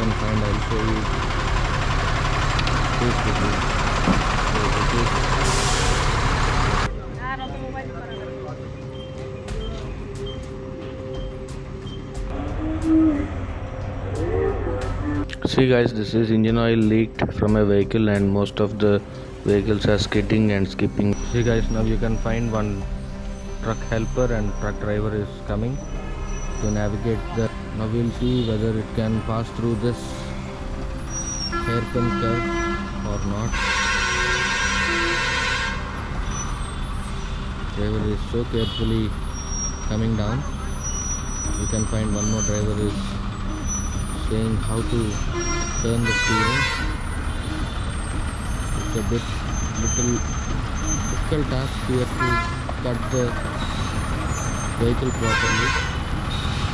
show you. Please. See guys, this is engine oil leaked from a vehicle and most of the vehicles are skidding and skipping. See guys, now you can find one truck helper and truck driver is coming to navigate the. See whether it can pass through this hairpin curve or not. Driver is so carefully coming down. You can find one more driver is saying how to turn the steering. It's a bit little difficult task here to cut the vehicle properly.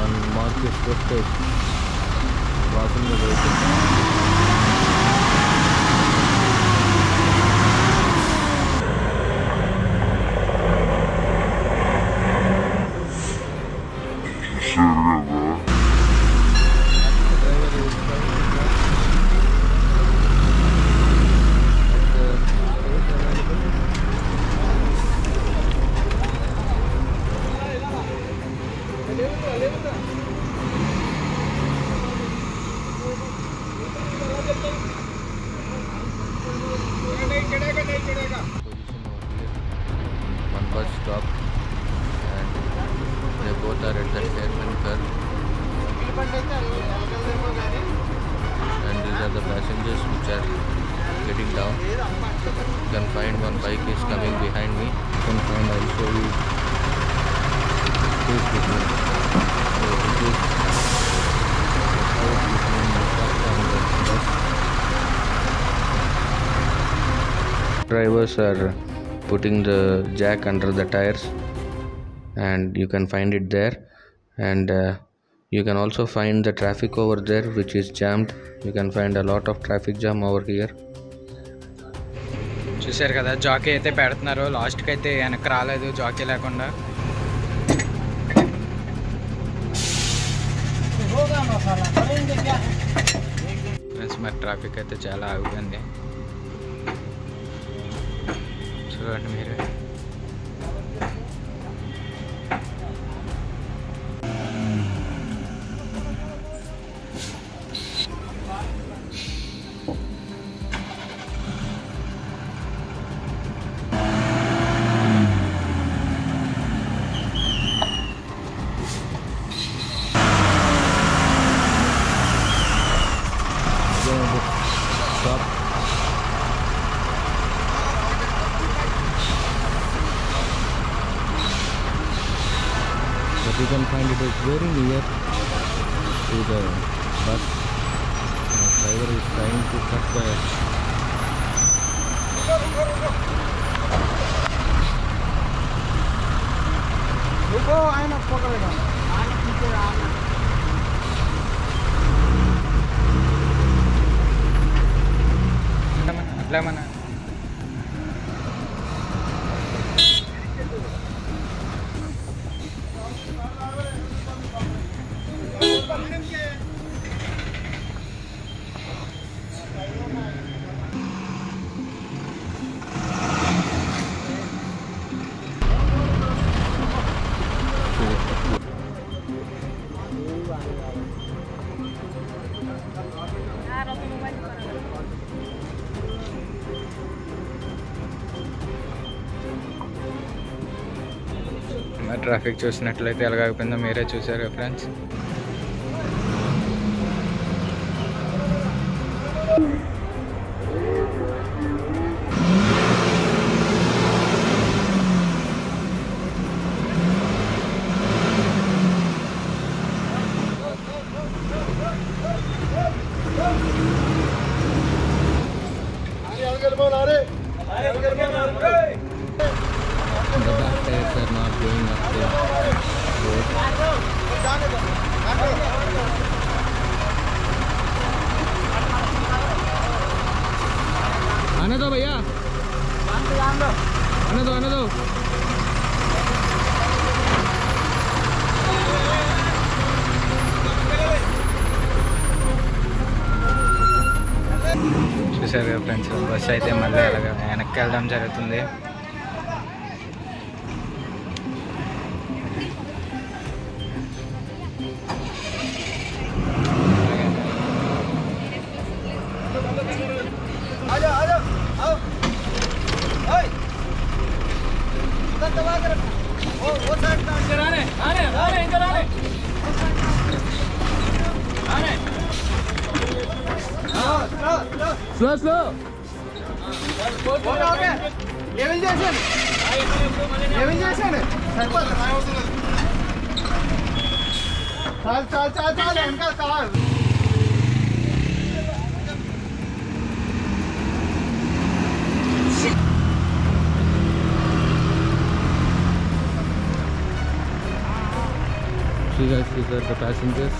on Marcus Cortez. Passing the vehicle. And these are the passengers which are getting down. You can find one bike is coming behind me. You can find I'll show you. With me. So this is between drivers are putting the jack under the tires and you can find it there and uh, you can also find the traffic over there which is jammed you can find a lot of traffic jam over here చూశారు కదా Jackie అయితే పెడుతున్నారు లాస్ట్కి అయితే వెనక్కి రాలేదు Jackie లేకుండా friends మరి ట్రాఫిక్ అయితే చాలా ఆగిపోయింది చూడండి మీరే you can find it is very near to the bus the driver is trying to cut the रुको आना पकड़ेगा आना पीछे आना अगला मना अगला मना ట్రాఫిక్ చూసినట్లయితే ఎలాగైపోయిందో మీరే చూసారు friends tires are not going up the road. आने दो भैया आने दो आने दो చూసారు కదా ఫ్రెండ్స్ బస్ అయితే మళ్ళీ అలాగా వెనక్కి వెళ్ళడం జరుగుతుంది हाथ दबा के रखना वो साइड पे इधर आने आने आने इधर आने आने स्लो स्लो बोल आओगे लेवल जैसे लेवल जैसे सर्कल चल चल चल इनका car are the passengers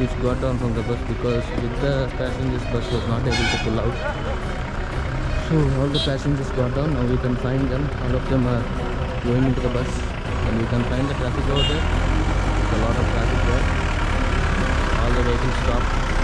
which got down from the bus because with the passengers bus was not able to pull out. So all the passengers got down. Now we can find them. All of them are going into the bus, and we can find the traffic over there. There's a lot of traffic there. All the vehicles stopped.